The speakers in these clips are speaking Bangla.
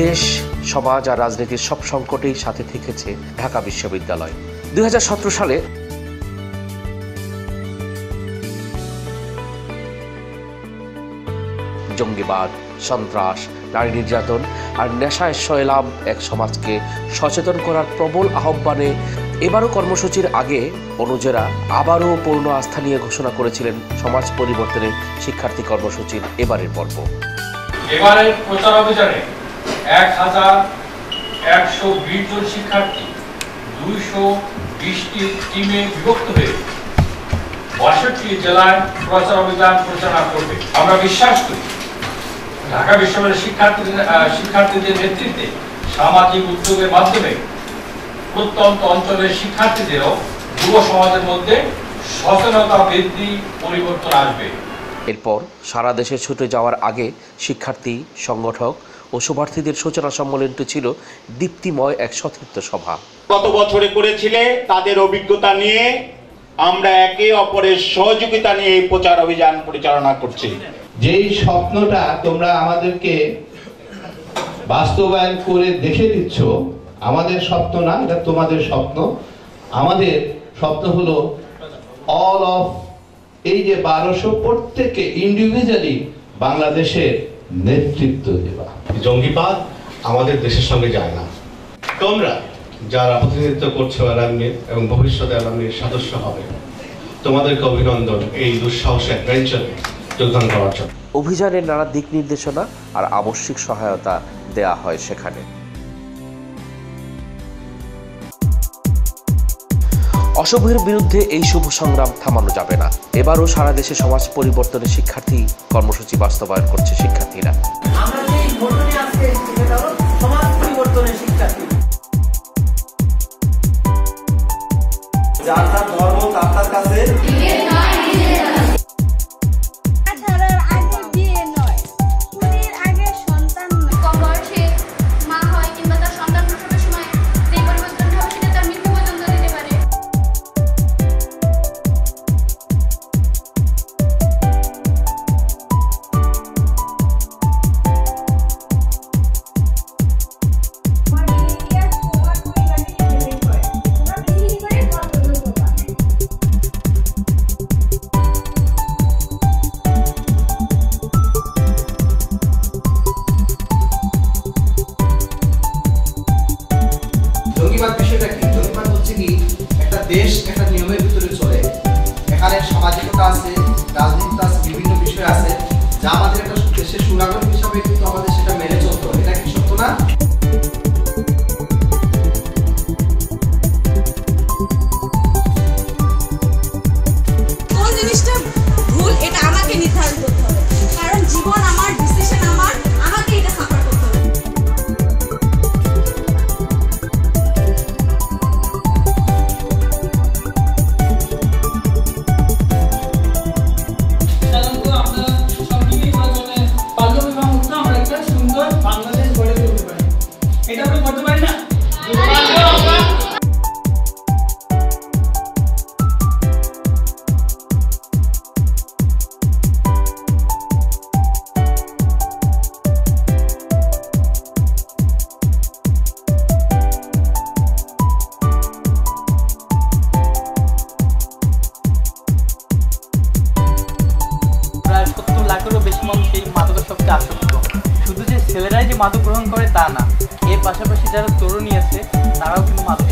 দেশ, সমাজ আর রাজনীতির সব সংকটেই সাথে থেকেছে ঢাকা বিশ্ববিদ্যালয়। দুই সালে জঙ্গিবাদ, সন্ত্রাস, নারী নির্যাতন আর নেশায় সয়লাভ এক সমাজকে সচেতন করার প্রবল আহ্বানে এবারও কর্মসূচির আগে অনুজেরা আবারও পূর্ণ আস্থা নিয়ে ঘোষণা করেছিলেন সমাজ পরিবর্তনের শিক্ষার্থী কর্মসূচির এবারের পর্ব। এবারের প্রচার অভিযানে এক হাজার একশো বিশ জন শিক্ষার্থী দুইশো বিশটি টিমে বিভক্ত হয়ে বাষট্টি জেলায় প্রচার অভিযান পরিচালনা করবে। আমরা বিশ্বাস করি, ঢাকা বিশ্ববিদ্যালয়ের শিক্ষার্থীদের শিক্ষার্থীদের নেতৃত্বে সামাজিক উদ্যোগের মাধ্যমে প্রত্যন্ত অঞ্চলের শিক্ষার্থীদেরও যুব সমাজের মধ্যে সচেতনতা বৃদ্ধি, পরিবর্তন আসবে। এরপর সারা দেশে ছুটে যাওয়ার আগে শিক্ষার্থী, সংগঠক ও শুভার্থীদের সূচনা সম্মেলনটি ছিল দীপ্তিময় এক সতীর্থ সভা। গত বছরে করেছিলে তাদের অভিজ্ঞতা নিয়ে আমরা একে অপরের সহযোগিতা নিয়ে এই প্রচার অভিযান পরিচালনা করছি। যেই স্বপ্নটা তোমরা আমাদেরকে বাস্তবায়ন করে দেখে দিচ্ছ আমাদের স্বপ্ন না এটা তোমাদের স্বপ্ন। আমাদের স্বপ্ন হলো অল অফ এই যে বারোশো প্রত্যেকে ইন্ডিভিজুয়ালি বাংলাদেশের নেতৃত্ব দেওয়া। জঙ্গিবাদ আমাদের দেশের সঙ্গে যায় না। তোমরা যারা প্রতিনিধিত্ব করছ অ্যালামনির এবং ভবিষ্যতে অ্যালামনির সদস্য হবে তোমাদেরকে অভিনন্দন এই দুঃসাহস অ্যাডভেঞ্চারে যোগদান করার জন্য। অভিযানের নানা দিক নির্দেশনা আর আবশ্যিক সহায়তা দেয়া হয় সেখানে। অশুভের বিরুদ্ধে এই শুভ সংগ্রাম থামানো যাবে না। এবারও সারা দেশে সমাজ পরিবর্তনের শিক্ষার্থী কর্মসূচি বাস্তবায়ন করছে শিক্ষার্থীরা। আমরা যে ঘটনে ছেলেরাই যে মাদক গ্রহণ করে তা না। এর পাশাপাশি যারা তরুণী আছে, তারাও কিন্তু মাদক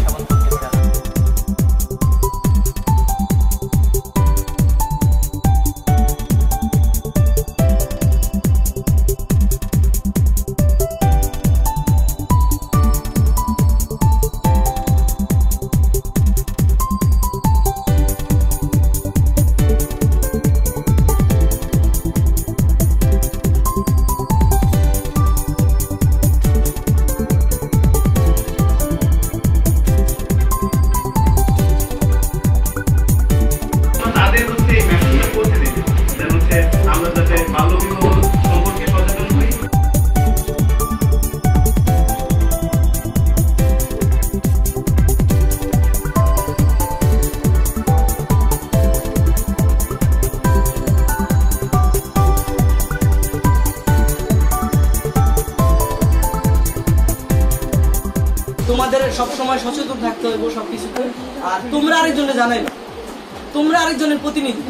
তোমাদের সবসময় সচেতন থাকতে হবে সবকিছুতে। আর তোমরা আরেকজনে না তোমরা আরেকজনের প্রতিনিধি।